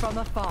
from afar.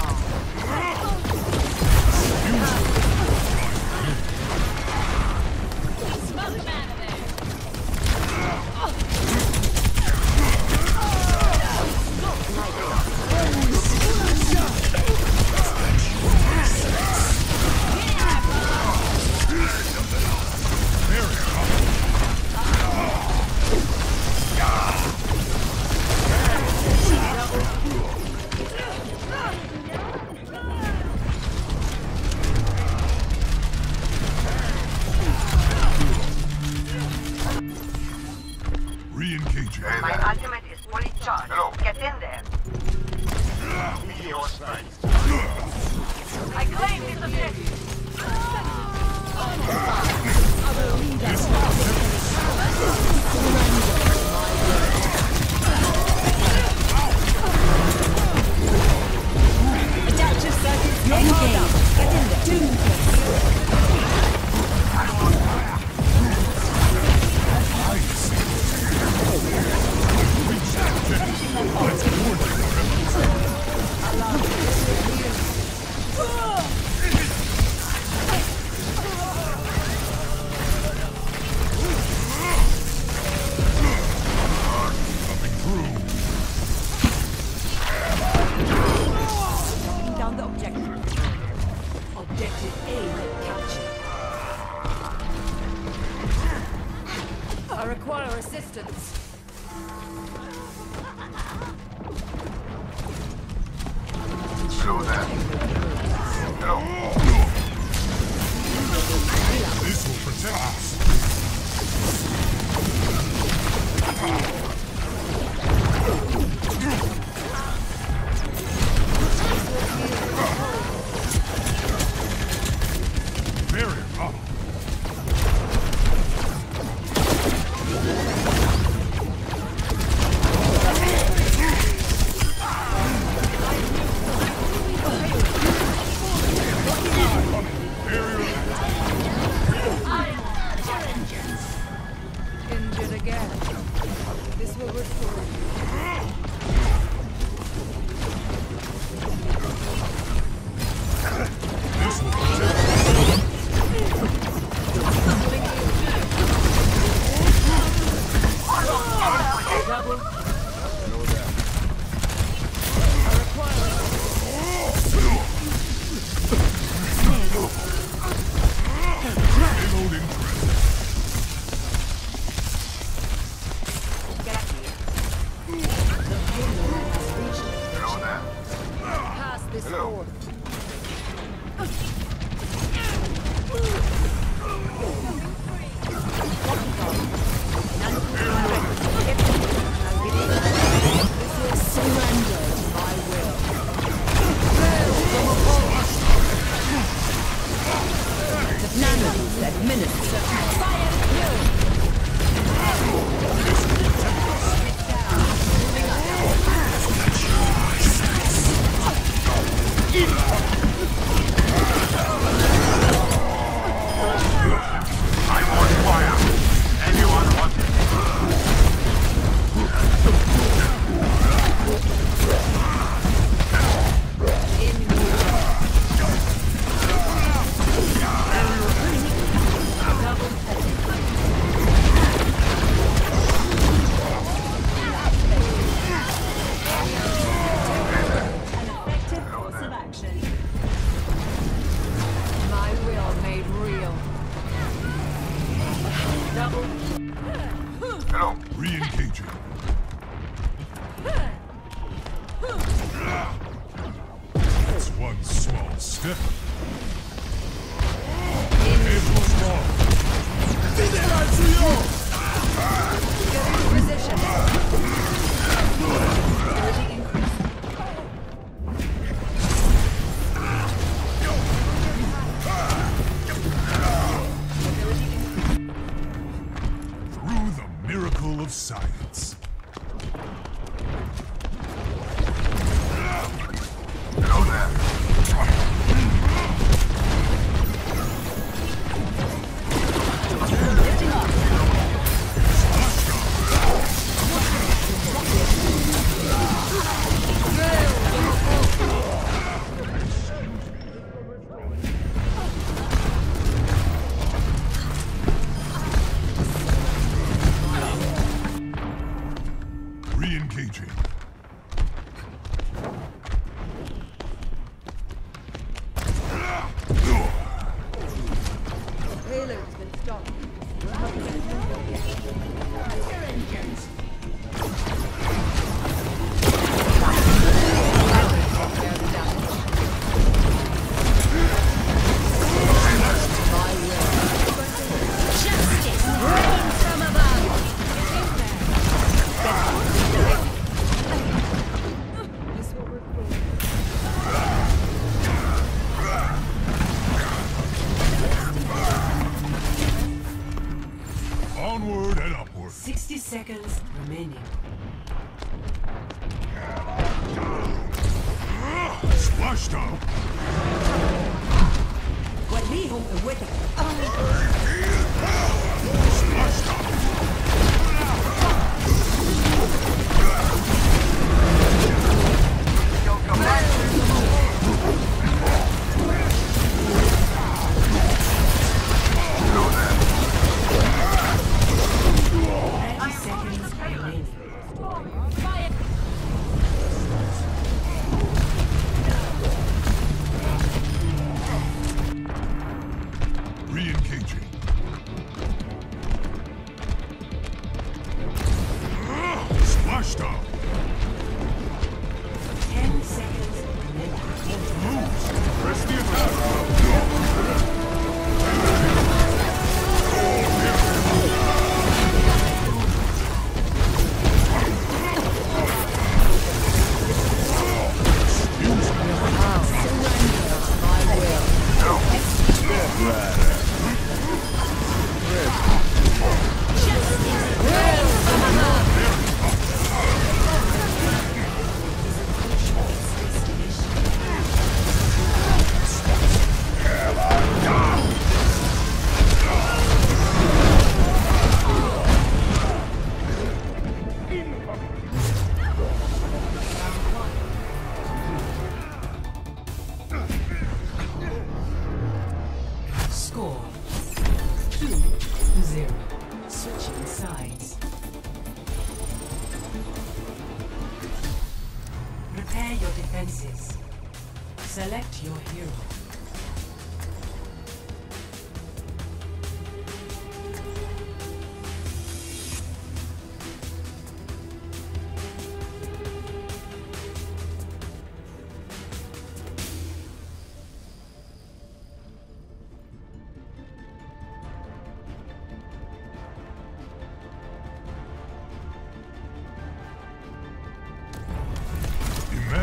く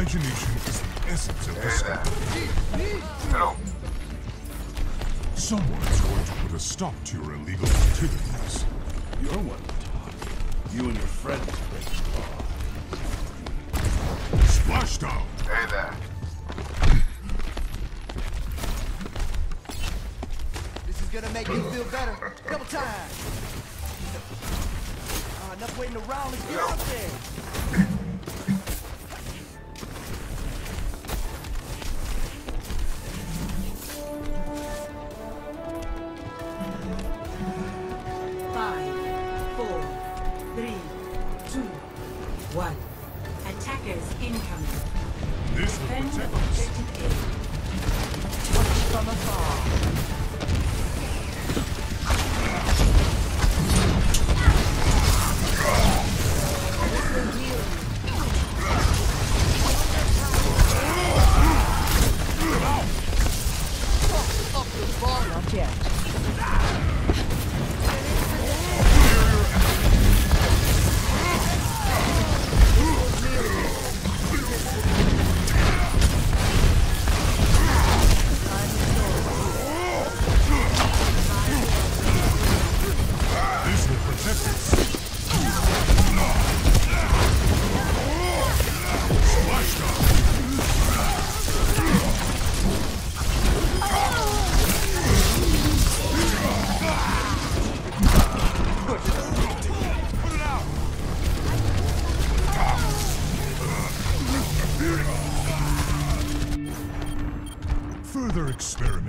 Imagination is the essence of discovery. Hello. Someone's going to put a stop to your illegal activities. You're one to talk. You and your friends break the law. Splashdown. Hey there. This is gonna make you feel better. Double time. Uh, enough waiting around. Let's get out there.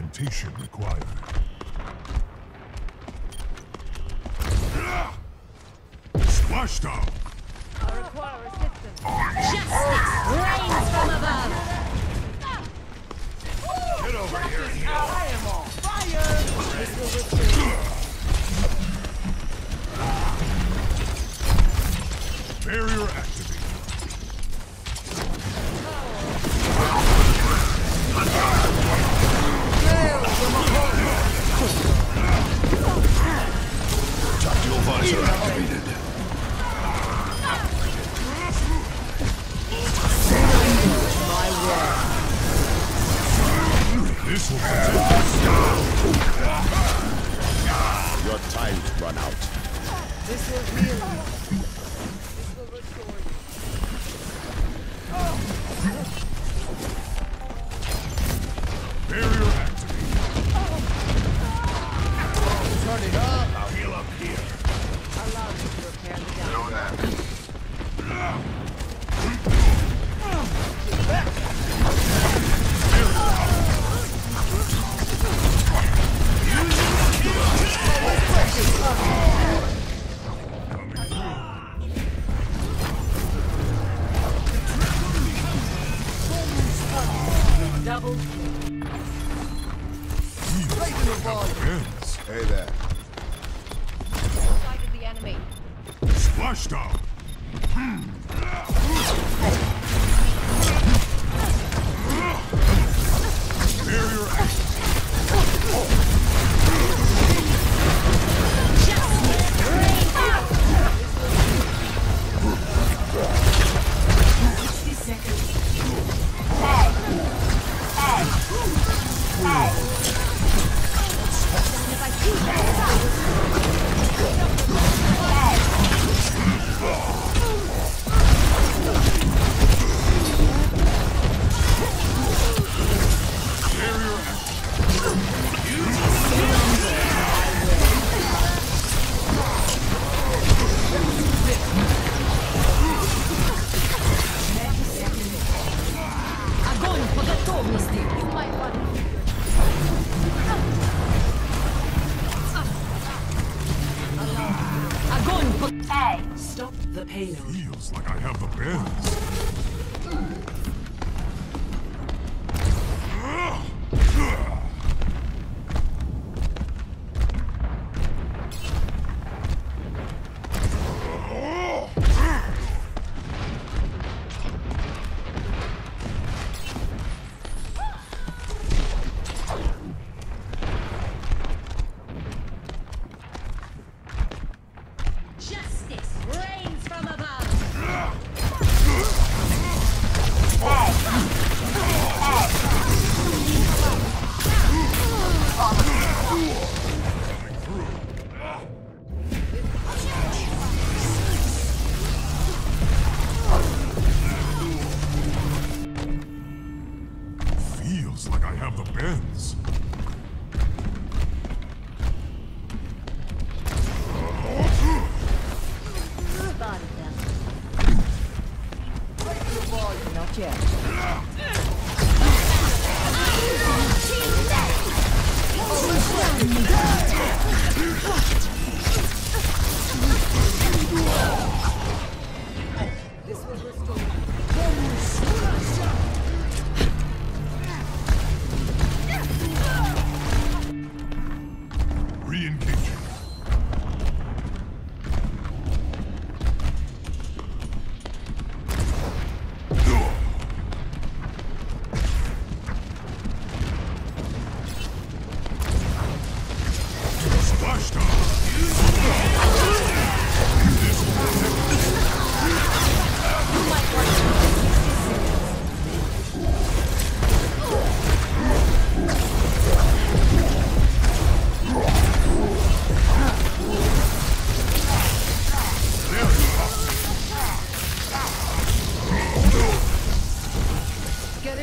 Experimentation required. Splashdown. Justice reigns from above! Get over here. I am on fire. Barrier activated. Splashdown. Hmm. Barrier active. Have the bends. Re-engaging.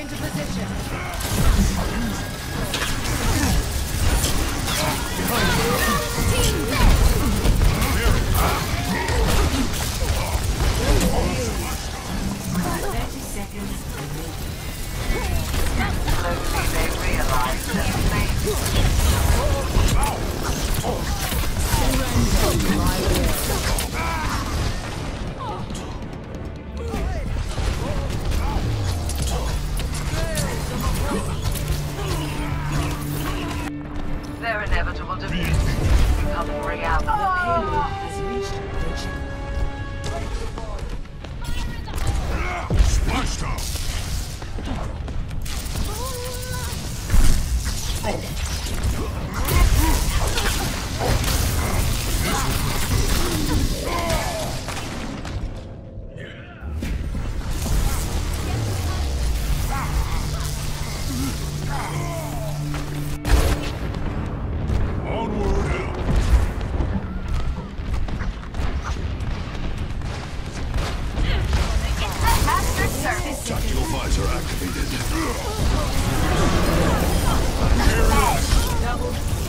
Into position. Their inevitable defeat becoming The reality. payload has reached the channel. Splashdown. Onward Tactical visor activated. re-engaging.